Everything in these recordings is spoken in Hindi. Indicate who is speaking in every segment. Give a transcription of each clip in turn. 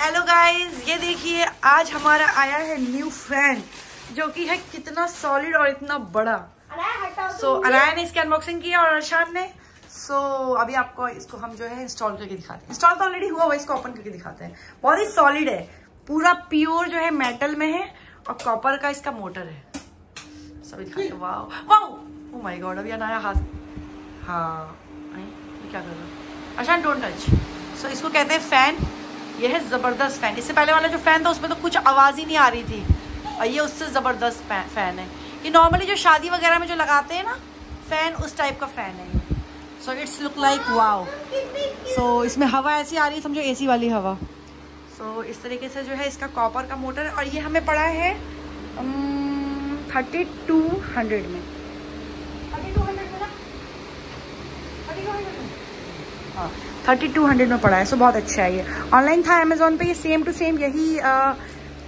Speaker 1: हेलो गाइस ये देखिए आज हमारा आया है न्यू फ़ैन जो कि है कितना सॉलिड और इतना बड़ा। सो so, अनाया ने इसकी अनबॉक्सिंग किया और अरशान ने। सो so, अभी आपको इसको हम जो है इंस्टॉल करके दिखाते हैं। इंस्टॉल तो ऑलरेडी हुआ हुआ इसको ओपन करके दिखाते हैं। बहुत ही सॉलिड है। पूरा प्योर जो है मेटल में है और कॉपर का इसका मोटर है। सभी दिखाते हैं। वाह वाह ओ माय गॉड अभी अनाया हाथ हाँ। क्या कर रहा अरशान डोंट टच सो इसको कहते हैं फ़ैन ये है ज़बरदस्त फ़ैन इससे पहले वाला जो फ़ैन था उसमें तो कुछ आवाज़ ही नहीं आ रही थी। और ये उससे ज़बरदस्त फ़ैन है। ये नॉर्मली जो शादी वगैरह में जो लगाते हैं ना फ़ैन उस टाइप का फ़ैन है so it's look like wow so इसमें हवा ऐसी आ रही है समझो एसी वाली हवा। सो so, इस तरीके से जो है इसका कॉपर का मोटर और ये हमें पड़ा है थर्टी टू हंड्रेड में थर्टी टू हंड्रेड में ना थर्टी टू हंड्रेड में हाँ थर्टी टू हंड्रेड में पड़ा है सो बहुत अच्छा है ये। ऑनलाइन था अमेजोन पे ये सेम टू सेम यही आ,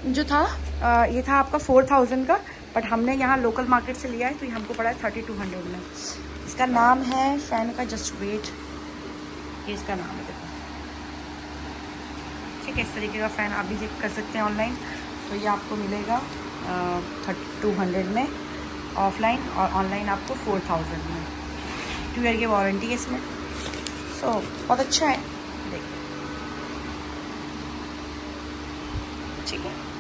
Speaker 1: जो था आ, ये था आपका फोर थाउज़ेंड का बट हमने यहाँ लोकल मार्केट से लिया है तो ये हमको पड़ा है थर्टी टू हंड्रेड में। इसका नाम है फ़ैन का जस्ट वेट ये इसका नाम है देखो। ठीक है इस तरीके का फ़ैन आप भी चेक कर सकते हैं ऑनलाइन तो ये आपको मिलेगा थर्टी टू हंड्रेड में ऑफलाइन और ऑनलाइन आपको फोर थाउज़ेंड में। टू ईयर की वारंटी है इसमें। सो so, बहुत अच्छा है ठीक है